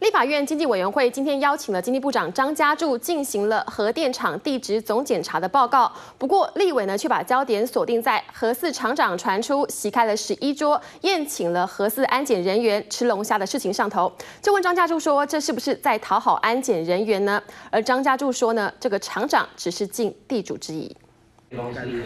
立法院经济委员会今天邀请了经济部长张家柱进行了核电厂地质总检查的报告。不过，立委呢却把焦点锁定在核四厂长传出席开了十一桌，宴请了核四安检人员吃龙虾的事情上头，就问张家柱说：“这是不是在讨好安检人员呢？”而张家柱说呢：“这个厂长只是尽地主之谊。”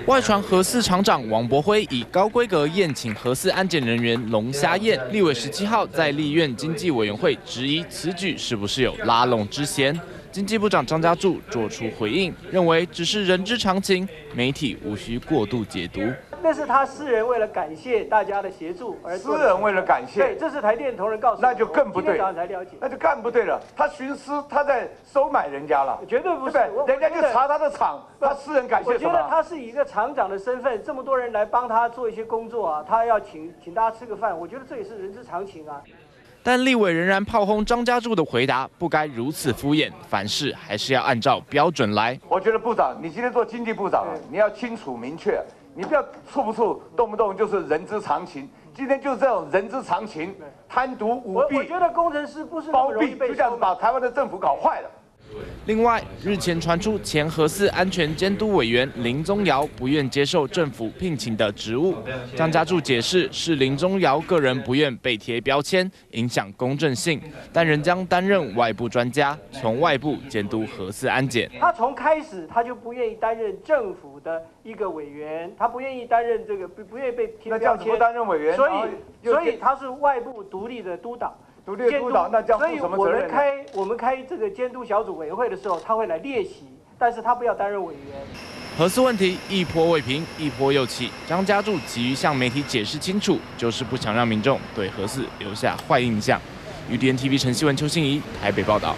外传核四厂长王博辉以高规格宴请核四安检人员龙虾宴，立委十七号在立院经济委员会质疑此举是不是有拉拢之嫌，经济部长张家柱作出回应，认为只是人之常情，媒体无需过度解读。那是他私人为了感谢大家的协助而私人为了感谢，对，这是台电同仁告诉，那就更不对，才了解，那就更不对了。他徇私，他在收买人家了，绝对不是，人家就查他的厂，他私人感谢我觉得他是以一个厂长的身份，这么多人来帮他做一些工作啊，他要请请大家吃个饭，我觉得这也是人之常情啊。但立委仍然炮轰张家柱的回答不该如此敷衍，凡事还是要按照标准来。我觉得部长，你今天做经济部长，你要清楚明确。你不要处不处动不动就是人之常情，今天就是这种人之常情，贪渎舞弊。我觉得工程师不是包庇，就这样把台湾的政府搞坏了。另外，日前传出前核四安全监督委员林宗尧不愿接受政府聘请的职务，张家柱解释是林宗尧个人不愿被贴标签，影响公正性，但仍将担任外部专家，从外部监督核四安检。他从开始他就不愿意担任政府的一个委员，他不愿意担任这个不不愿意被贴标签，不担任委员，所以所以他是外部独立的督导。独立督导，那叫负什么责任？我们开我们开这个监督小组委员会的时候，他会来列席，但是他不要担任委员。核四问题一波未平，一波又起，张家柱急于向媒体解释清楚，就是不想让民众对核四留下坏印象。UDN TV 陈希文、邱心怡台北报道。